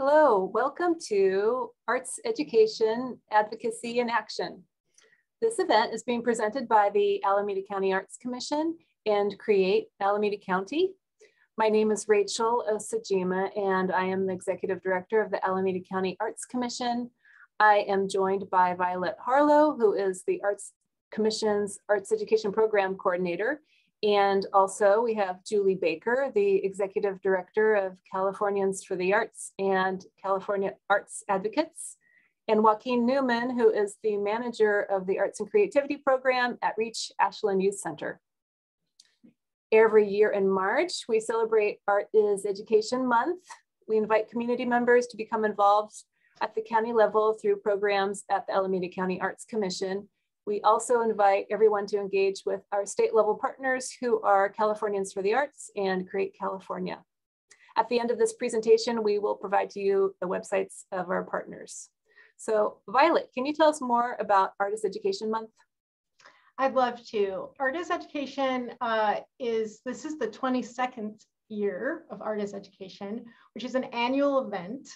Hello, welcome to Arts Education Advocacy in Action. This event is being presented by the Alameda County Arts Commission and Create Alameda County. My name is Rachel Osajima and I am the Executive Director of the Alameda County Arts Commission. I am joined by Violet Harlow, who is the Arts Commission's Arts Education Program Coordinator, and also we have Julie Baker, the Executive Director of Californians for the Arts and California Arts Advocates, and Joaquin Newman, who is the manager of the Arts and Creativity Program at Reach Ashland Youth Center. Every year in March, we celebrate Art is Education Month. We invite community members to become involved at the county level through programs at the Alameda County Arts Commission we also invite everyone to engage with our state level partners who are Californians for the Arts and Create California. At the end of this presentation, we will provide to you the websites of our partners. So Violet, can you tell us more about Art is Education Month? I'd love to. Art is Education uh, is, this is the 22nd year of Art is Education, which is an annual event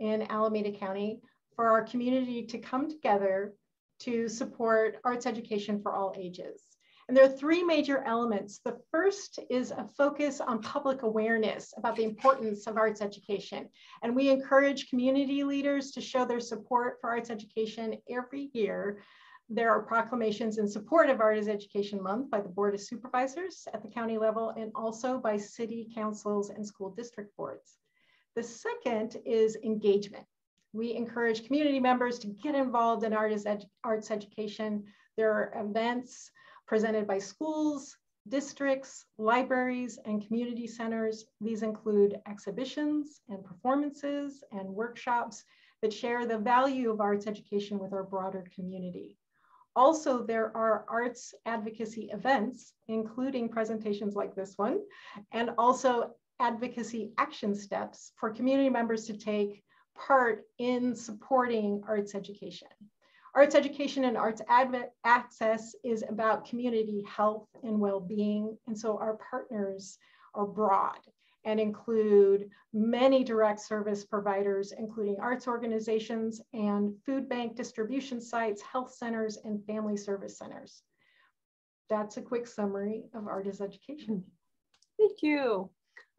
in Alameda County for our community to come together to support arts education for all ages. And there are three major elements. The first is a focus on public awareness about the importance of arts education. And we encourage community leaders to show their support for arts education every year. There are proclamations in support of Arts Education Month by the Board of Supervisors at the county level and also by city councils and school district boards. The second is engagement. We encourage community members to get involved in arts, arts education. There are events presented by schools, districts, libraries, and community centers. These include exhibitions and performances and workshops that share the value of arts education with our broader community. Also, there are arts advocacy events, including presentations like this one, and also advocacy action steps for community members to take part in supporting arts education. Arts education and arts access is about community health and well-being. And so our partners are broad and include many direct service providers, including arts organizations and food bank distribution sites, health centers, and family service centers. That's a quick summary of Art is Education. Thank you.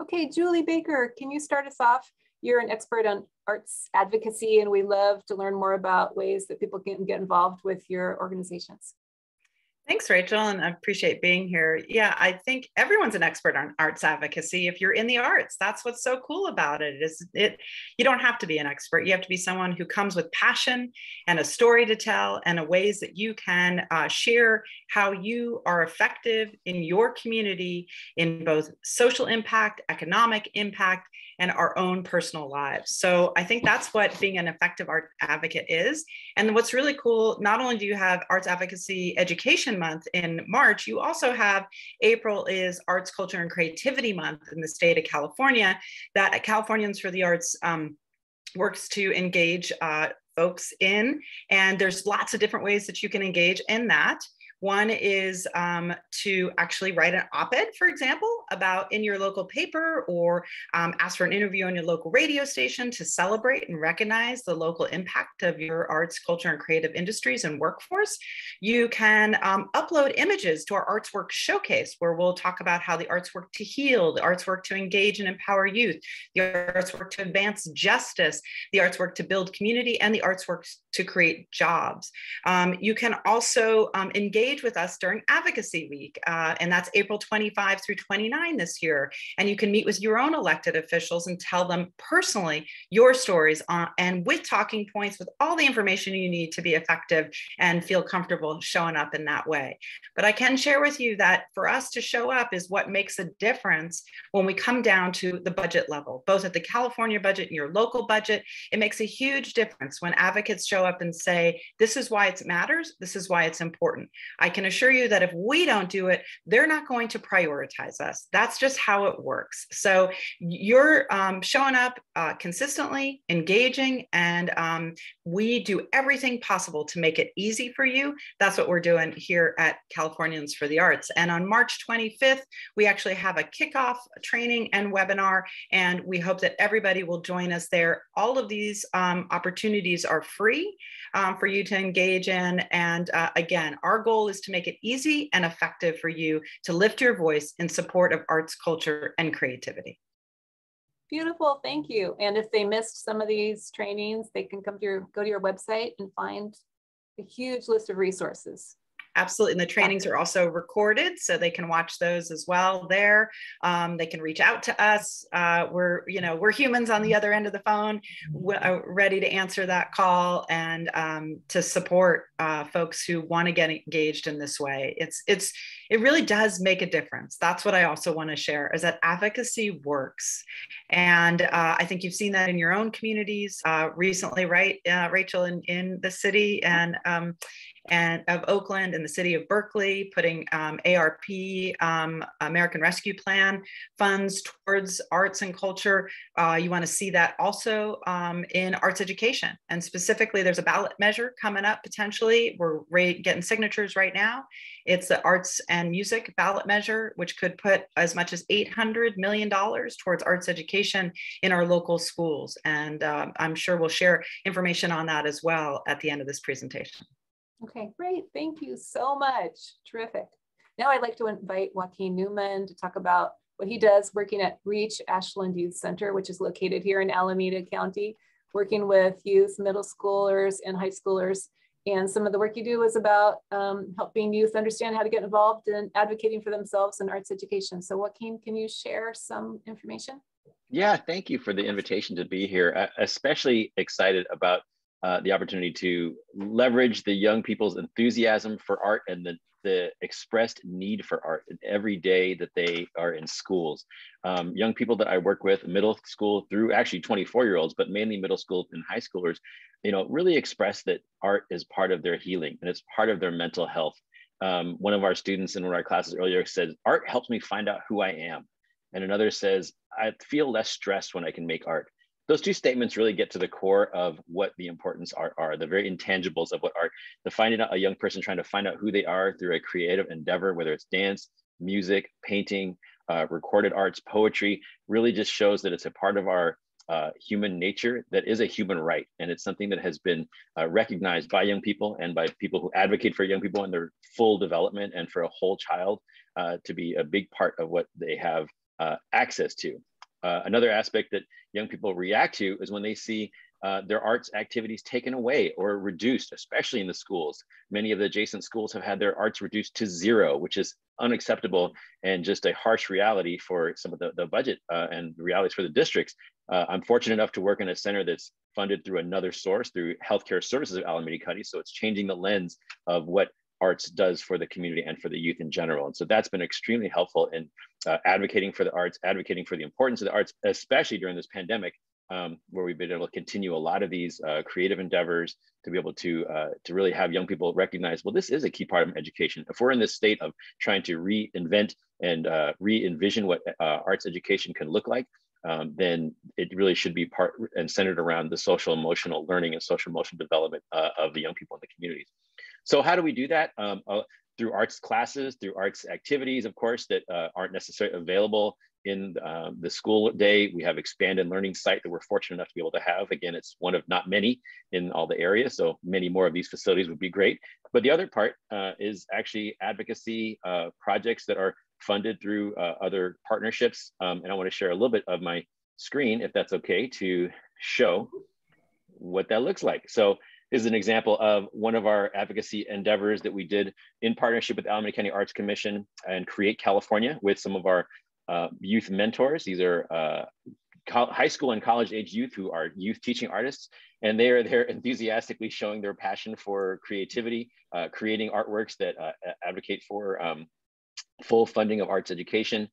Okay, Julie Baker, can you start us off? You're an expert on arts advocacy, and we love to learn more about ways that people can get involved with your organizations. Thanks, Rachel, and I appreciate being here. Yeah, I think everyone's an expert on arts advocacy. If you're in the arts, that's what's so cool about it. Is it you don't have to be an expert. You have to be someone who comes with passion and a story to tell, and a ways that you can uh, share how you are effective in your community in both social impact, economic impact, and our own personal lives. So I think that's what being an effective art advocate is. And what's really cool, not only do you have Arts Advocacy Education Month in March, you also have April is Arts, Culture, and Creativity Month in the state of California that Californians for the Arts um, works to engage uh, folks in. And there's lots of different ways that you can engage in that. One is um, to actually write an op ed, for example, about in your local paper or um, ask for an interview on your local radio station to celebrate and recognize the local impact of your arts, culture, and creative industries and workforce. You can um, upload images to our Arts Work Showcase, where we'll talk about how the arts work to heal, the arts work to engage and empower youth, the arts work to advance justice, the arts work to build community, and the arts work to create jobs. Um, you can also um, engage engage with us during Advocacy Week, uh, and that's April 25 through 29 this year. And you can meet with your own elected officials and tell them personally your stories on, and with talking points, with all the information you need to be effective and feel comfortable showing up in that way. But I can share with you that for us to show up is what makes a difference when we come down to the budget level, both at the California budget and your local budget. It makes a huge difference when advocates show up and say, This is why it matters, this is why it's important. I can assure you that if we don't do it, they're not going to prioritize us. That's just how it works. So you're um, showing up uh, consistently, engaging, and um, we do everything possible to make it easy for you. That's what we're doing here at Californians for the Arts. And on March 25th, we actually have a kickoff training and webinar, and we hope that everybody will join us there. All of these um, opportunities are free um, for you to engage in. And uh, again, our goal is to make it easy and effective for you to lift your voice in support of arts, culture, and creativity. Beautiful, thank you. And if they missed some of these trainings, they can come to your, go to your website and find a huge list of resources. Absolutely. And the trainings are also recorded, so they can watch those as well there. Um, they can reach out to us. Uh, we're, you know, we're humans on the other end of the phone, uh, ready to answer that call and um, to support uh, folks who want to get engaged in this way. It's, it's, it really does make a difference. That's what I also want to share is that advocacy works. And uh, I think you've seen that in your own communities uh, recently, right, uh, Rachel, in, in the city. And um, and of Oakland and the city of Berkeley, putting um, ARP, um, American Rescue Plan funds towards arts and culture. Uh, you want to see that also um, in arts education. And specifically, there's a ballot measure coming up potentially. We're getting signatures right now. It's the arts and music ballot measure, which could put as much as $800 million towards arts education in our local schools. And uh, I'm sure we'll share information on that as well at the end of this presentation. Okay, great. Thank you so much. Terrific. Now I'd like to invite Joaquin Newman to talk about what he does working at Reach Ashland Youth Center, which is located here in Alameda County, working with youth, middle schoolers, and high schoolers. And some of the work you do is about um, helping youth understand how to get involved in advocating for themselves in arts education. So Joaquin, can you share some information? Yeah, thank you for the invitation to be here. Uh, especially excited about uh, the opportunity to leverage the young people's enthusiasm for art and the, the expressed need for art every day that they are in schools. Um, young people that I work with, middle school through actually 24 year olds, but mainly middle school and high schoolers, you know, really express that art is part of their healing and it's part of their mental health. Um, one of our students in one of our classes earlier said, art helps me find out who I am. And another says, I feel less stressed when I can make art those two statements really get to the core of what the importance art are, the very intangibles of what art, the finding out a young person trying to find out who they are through a creative endeavor, whether it's dance, music, painting, uh, recorded arts, poetry, really just shows that it's a part of our uh, human nature that is a human right. And it's something that has been uh, recognized by young people and by people who advocate for young people in their full development and for a whole child uh, to be a big part of what they have uh, access to. Uh, another aspect that young people react to is when they see uh, their arts activities taken away or reduced, especially in the schools. Many of the adjacent schools have had their arts reduced to zero, which is unacceptable and just a harsh reality for some of the, the budget uh, and realities for the districts. Uh, I'm fortunate enough to work in a center that's funded through another source, through Healthcare Services of Alameda County. So it's changing the lens of what arts does for the community and for the youth in general. And so that's been extremely helpful in uh, advocating for the arts, advocating for the importance of the arts, especially during this pandemic, um, where we've been able to continue a lot of these uh, creative endeavors to be able to uh, to really have young people recognize, well, this is a key part of education. If we're in this state of trying to reinvent and uh, re-envision what uh, arts education can look like, um, then it really should be part and centered around the social emotional learning and social emotional development uh, of the young people in the communities. So how do we do that? Um, uh, through arts classes, through arts activities, of course, that uh, aren't necessarily available in um, the school day. We have expanded learning site that we're fortunate enough to be able to have. Again, it's one of not many in all the area, so many more of these facilities would be great. But the other part uh, is actually advocacy uh, projects that are funded through uh, other partnerships. Um, and I wanna share a little bit of my screen, if that's okay, to show what that looks like. So is an example of one of our advocacy endeavors that we did in partnership with Alameda County Arts Commission and Create California with some of our uh, youth mentors. These are uh, high school and college age youth who are youth teaching artists, and they are there enthusiastically showing their passion for creativity, uh, creating artworks that uh, advocate for um, full funding of arts education.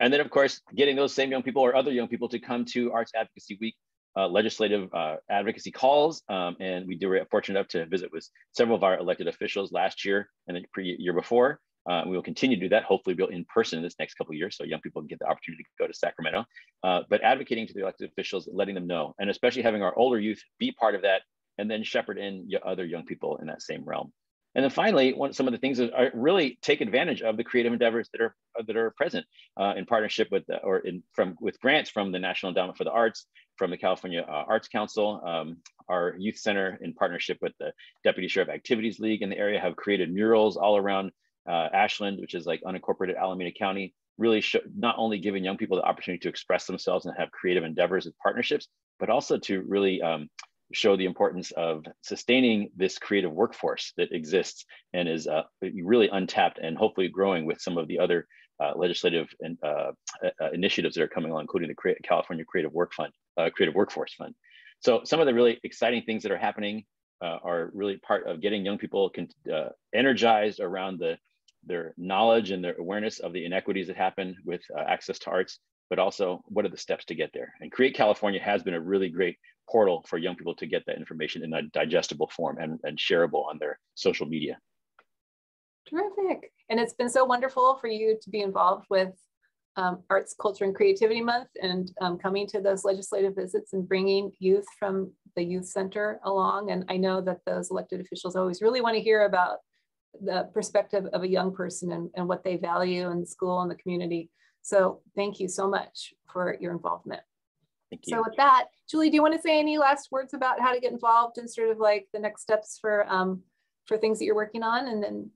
And then, of course, getting those same young people or other young people to come to Arts Advocacy Week uh, legislative uh, advocacy calls. Um, and we were fortunate enough to visit with several of our elected officials last year and the pre year before. Uh, we will continue to do that. Hopefully, we'll in person in this next couple of years, so young people can get the opportunity to go to Sacramento. Uh, but advocating to the elected officials, letting them know, and especially having our older youth be part of that, and then shepherd in other young people in that same realm. And then finally, one, some of the things that are really take advantage of the creative endeavors that are that are present uh, in partnership with the, or in from with grants from the National Endowment for the Arts, from the California uh, Arts Council, um, our youth center in partnership with the Deputy Sheriff Activities League in the area have created murals all around uh, Ashland, which is like unincorporated Alameda County, really show, not only giving young people the opportunity to express themselves and have creative endeavors and partnerships, but also to really um, show the importance of sustaining this creative workforce that exists and is uh, really untapped and hopefully growing with some of the other uh, legislative and, uh, uh initiatives that are coming along, including the California Creative Work Fund, uh, Creative Workforce Fund. So some of the really exciting things that are happening uh, are really part of getting young people energized around the their knowledge and their awareness of the inequities that happen with access to arts but also what are the steps to get there? And Create California has been a really great portal for young people to get that information in a digestible form and, and shareable on their social media. Terrific. And it's been so wonderful for you to be involved with um, Arts, Culture, and Creativity Month and um, coming to those legislative visits and bringing youth from the youth center along. And I know that those elected officials always really want to hear about the perspective of a young person and, and what they value in the school and the community. So thank you so much for your involvement. Thank you. So with that, Julie, do you want to say any last words about how to get involved and sort of like the next steps for um, for things that you're working on and then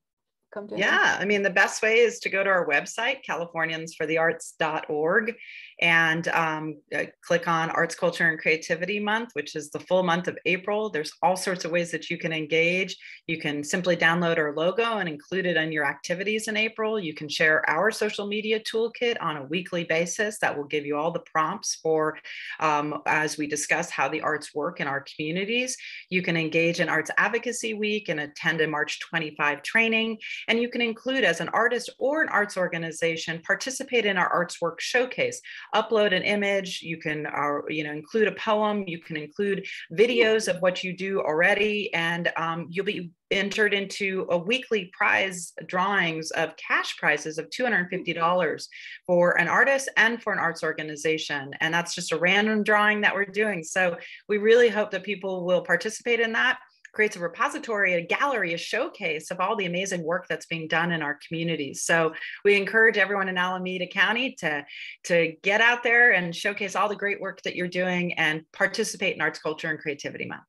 come to yeah i mean the best way is to go to our website californiansforthearts.org and um, uh, click on arts culture and creativity month which is the full month of april. There's all sorts of ways that you can engage. You can simply download our logo and include it in your activities in april. You can share our social media toolkit on a weekly basis that will give you all the prompts for um, as we discuss how the arts work in our communities. You can engage in arts advocacy week and attend a march 25 training. And you can include as an artist or an arts organization, participate in our arts work showcase, upload an image, you can uh, you know, include a poem, you can include videos of what you do already, and um, you'll be entered into a weekly prize drawings of cash prizes of $250 for an artist and for an arts organization. And that's just a random drawing that we're doing. So we really hope that people will participate in that creates a repository, a gallery, a showcase of all the amazing work that's being done in our communities. So we encourage everyone in Alameda County to, to get out there and showcase all the great work that you're doing and participate in Arts, Culture, and Creativity Month.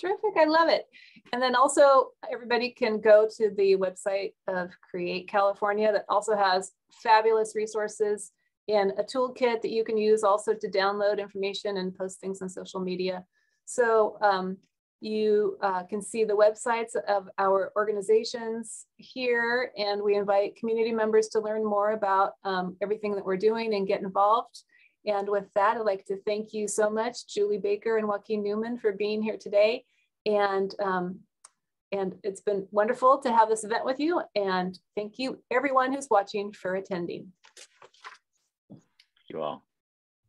Terrific, I love it. And then also everybody can go to the website of Create California that also has fabulous resources and a toolkit that you can use also to download information and post things on social media. So um, you uh, can see the websites of our organizations here, and we invite community members to learn more about um, everything that we're doing and get involved. And with that, I'd like to thank you so much, Julie Baker and Joaquin Newman for being here today. And, um, and it's been wonderful to have this event with you. And thank you everyone who's watching for attending. Thank you all.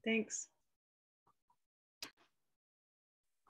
Thanks.